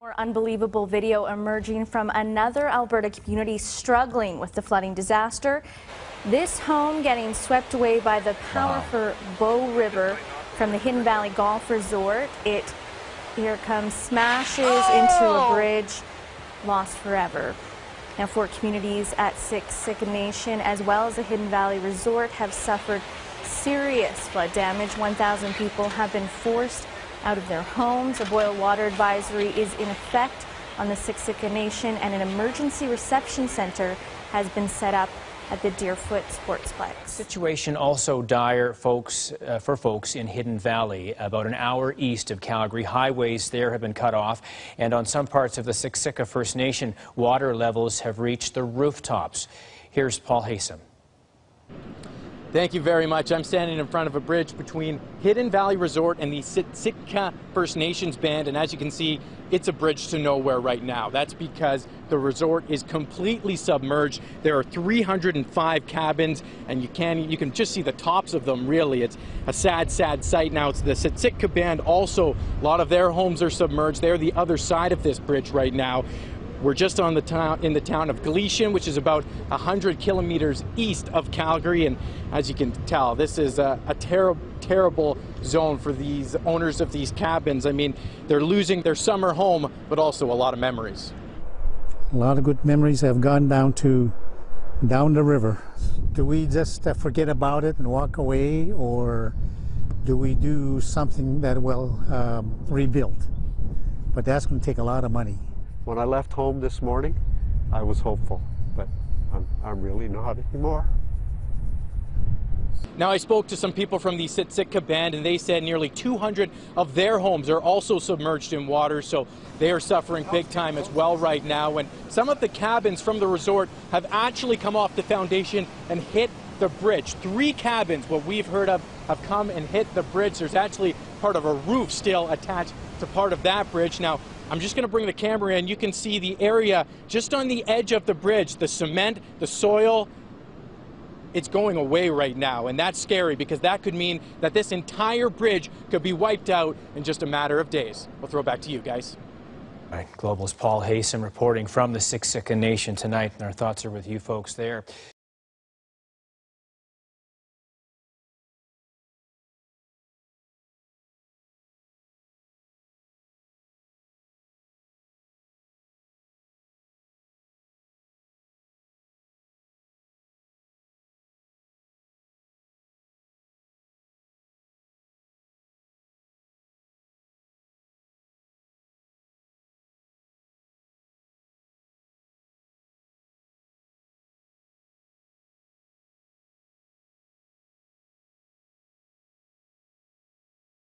More unbelievable video emerging from another Alberta community struggling with the flooding disaster. This home getting swept away by the powerful Bow River from the Hidden Valley Golf Resort. It here comes smashes into a oh! bridge, lost forever. Now, four communities at Siksika Nation, as well as the Hidden Valley Resort, have suffered serious flood damage. 1,000 people have been forced out of their homes. A boil water advisory is in effect on the Siksika Nation, and an emergency reception center has been set up at the Deerfoot Sportsplex. Situation also dire, folks, uh, for folks in Hidden Valley, about an hour east of Calgary. Highways there have been cut off, and on some parts of the Siksika First Nation, water levels have reached the rooftops. Here's Paul Haysom. Thank you very much. I'm standing in front of a bridge between Hidden Valley Resort and the Siksika First Nations Band, and as you can see, it's a bridge to nowhere right now. That's because the resort is completely submerged. There are 305 cabins, and you can you can just see the tops of them. Really, it's a sad, sad sight. Now, it's the Siksika Band. Also, a lot of their homes are submerged. They're the other side of this bridge right now. We're just on the town in the town of Gleichen, which is about 100 kilometers east of Calgary, and as you can tell, this is a, a terrible, terrible zone for these owners of these cabins. I mean, they're losing their summer home, but also a lot of memories. A lot of good memories have gone down to down the river. Do we just uh, forget about it and walk away, or do we do something that will um, rebuild? But that's going to take a lot of money. When I left home this morning, I was hopeful, but I'm, I'm really not anymore. Now, I spoke to some people from the Siksika Band, and they said nearly 200 of their homes are also submerged in water, so they are suffering big time as well right now. And some of the cabins from the resort have actually come off the foundation and hit the bridge. Three cabins, what we've heard of, have come and hit the bridge. There's actually part of a roof still attached to part of that bridge. Now, I'm just going to bring the camera in. You can see the area just on the edge of the bridge, the cement, the soil. It's going away right now, and that's scary because that could mean that this entire bridge could be wiped out in just a matter of days. We'll throw it back to you guys. All right, Global's Paul Haysom reporting from the Siksika Nation tonight, and our thoughts are with you folks there.